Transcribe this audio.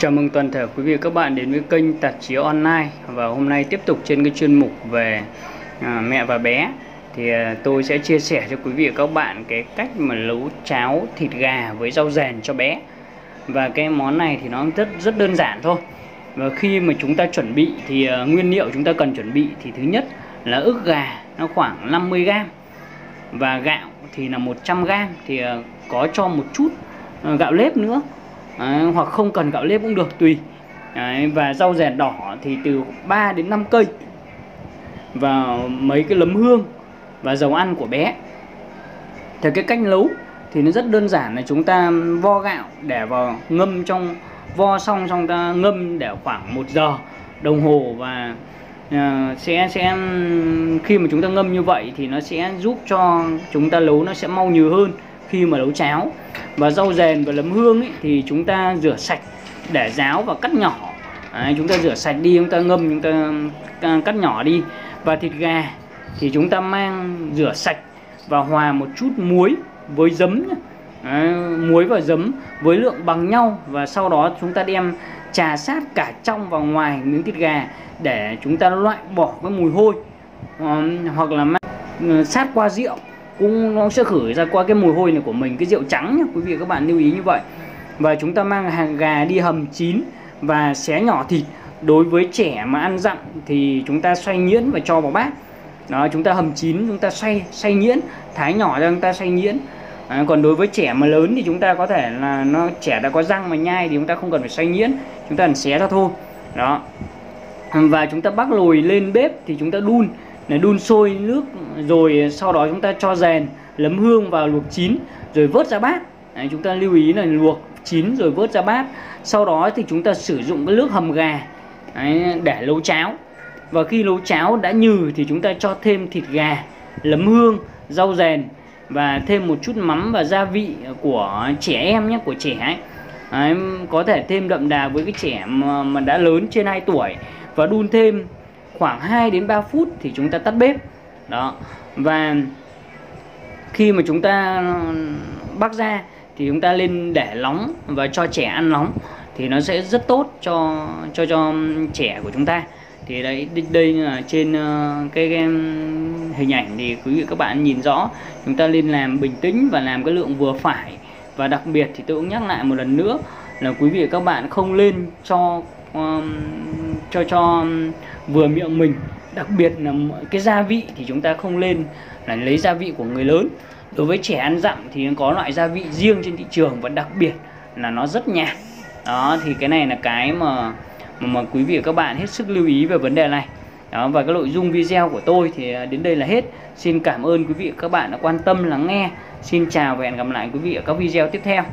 Chào mừng toàn thể quý vị và các bạn đến với kênh Tạp chí Online. Và hôm nay tiếp tục trên cái chuyên mục về à, mẹ và bé. Thì à, tôi sẽ chia sẻ cho quý vị và các bạn cái cách mà nấu cháo thịt gà với rau rèn cho bé. Và cái món này thì nó rất rất đơn giản thôi. Và khi mà chúng ta chuẩn bị thì à, nguyên liệu chúng ta cần chuẩn bị thì thứ nhất là ức gà nó khoảng 50 g và gạo thì là 100 g thì à, có cho một chút à, gạo nếp nữa. Đấy, hoặc không cần gạo nếp cũng được tùy. Đấy, và rau rẻ đỏ thì từ 3 đến 5 cây và mấy cái lấm hương và dầu ăn của bé. Theo cái cách nấu thì nó rất đơn giản là chúng ta vo gạo để vào ngâm trong vo xong xong ta ngâm để khoảng 1 giờ đồng hồ và uh, sẽ sẽ khi mà chúng ta ngâm như vậy thì nó sẽ giúp cho chúng ta nấu nó sẽ mau nhừ hơn khi mà nấu cháo. Và rau dền và lấm hương ấy, thì chúng ta rửa sạch để ráo và cắt nhỏ. Đấy, chúng ta rửa sạch đi chúng ta ngâm chúng ta à, cắt nhỏ đi. Và thịt gà thì chúng ta mang rửa sạch và hòa một chút muối với giấm Đấy, muối và giấm với lượng bằng nhau. Và sau đó chúng ta đem trà sát cả trong và ngoài miếng thịt gà để chúng ta loại bỏ cái mùi hôi. Hoặc là mang, ừ, sát qua rượu cũng nó sẽ khử ra qua cái mùi hôi này của mình cái rượu trắng nhá, quý vị các bạn lưu ý như vậy và chúng ta mang hàng gà đi hầm chín và xé nhỏ thịt đối với trẻ mà ăn dặm thì chúng ta xoay nhuyễn và cho vào bát đó chúng ta hầm chín chúng ta xoay xoay nhuyễn thái nhỏ ra chúng ta xoay nhuyễn à, còn đối với trẻ mà lớn thì chúng ta có thể là nó trẻ đã có răng mà nhai thì chúng ta không cần phải xoay nhuyễn chúng ta cần xé ra thôi đó và chúng ta bắc lùi lên bếp thì chúng ta đun đun sôi nước rồi sau đó chúng ta cho rèn lấm hương vào luộc chín rồi vớt ra bát. Đấy, chúng ta lưu ý là luộc chín rồi vớt ra bát. Sau đó thì chúng ta sử dụng cái nước hầm gà Đấy, để nấu cháo. Và khi nấu cháo đã nhừ thì chúng ta cho thêm thịt gà lấm hương rau rèn và thêm một chút mắm và gia vị của trẻ em nhé của trẻ ấy. Đấy, có thể thêm đậm đà với cái trẻ mà, mà đã lớn trên 2 tuổi. Và đun thêm khoảng 2 đến 3 phút thì chúng ta tắt bếp. Đó. Và khi mà chúng ta bắc ra thì chúng ta lên để nóng và cho trẻ ăn nóng thì nó sẽ rất tốt cho cho cho trẻ của chúng ta. Thì đấy đây là trên ờ, cái, cái hình ảnh thì quý vị các bạn nhìn rõ. Chúng ta nên làm bình tĩnh và làm cái lượng vừa phải. Và đặc biệt thì tôi cũng nhắc lại một lần nữa là quý vị các bạn không lên cho Um, cho cho um, vừa miệng mình. Đặc biệt là cái gia vị thì chúng ta không lên là lấy gia vị của người lớn. Đối với trẻ ăn dặm thì có loại gia vị riêng trên thị trường và đặc biệt là nó rất nhạt. Đó thì cái này là cái mà mà, mà quý vị và các bạn hết sức lưu ý về vấn đề này. Đó và cái nội dung video của tôi thì à, đến đây là hết. Xin cảm ơn quý vị và các bạn đã quan tâm lắng nghe. Xin chào và hẹn gặp lại quý vị ở các video tiếp theo.